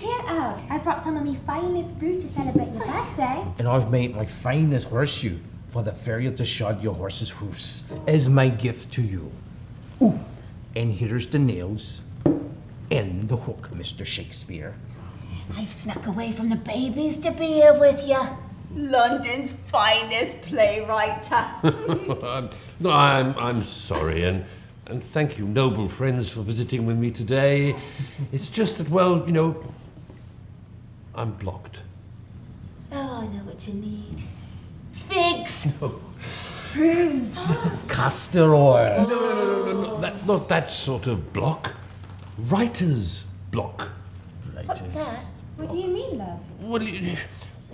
cheer up. I brought some of my finest brew to celebrate your birthday. And I've made my finest horseshoe for the farrier to shod your horse's hoofs as my gift to you. Ooh, and here's the nails and the hook, Mr. Shakespeare. I've snuck away from the babies to be here with you. London's finest playwright. I'm, no, I'm, I'm sorry, and, and thank you, noble friends, for visiting with me today. It's just that, well, you know, I'm blocked. oh, I know what you need. Figs. Prunes. Castor oil. No, no, no, no, no, no, that, not that sort of block. Writer's block. What's that? What do you mean, love? Well, you-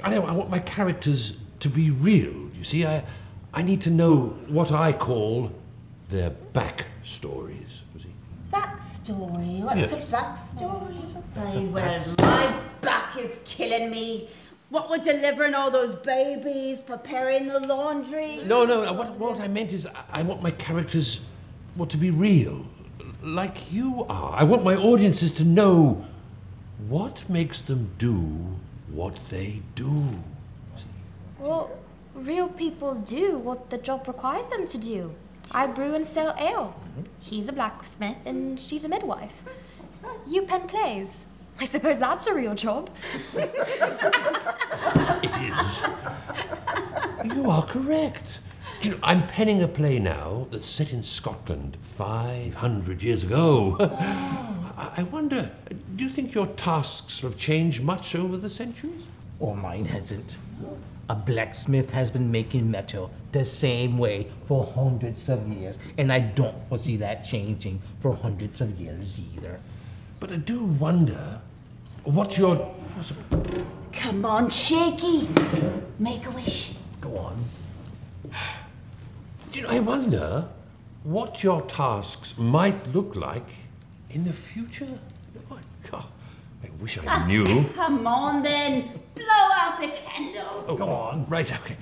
I know, I want my characters to be real. You see, I, I need to know what I call their backstories. You see? Backstory. What's Yes. a backstory? Ay, well, my back is killing me. What with delivering all those babies, preparing the laundry? No, no, what, what I meant is I, I want my characters what, to be real, like you are. I want my audiences to know what makes them do what they do. Well, real people do what the job requires them to do. I brew and sell ale. Mm-hmm. He's a blacksmith and she's a midwife. You pen plays. I suppose that's a real job. It is. you are correct. You know, I'm penning a play now that's set in Scotland 500 years ago. I, I wonder, do you think your tasks have changed much over the centuries? Or mine hasn't. A blacksmith has been making metal the same way for hundreds of years, and I don't foresee that changing for hundreds of years either. But I do wonder what your. what's it- Come on, Shaky. Make a wish. Go on. Do you know, I wonder what your tasks might look like in the future. Oh, God, I wish I ah, knew. Come on then. Blow out the candle. Oh, Go on. Right, okay.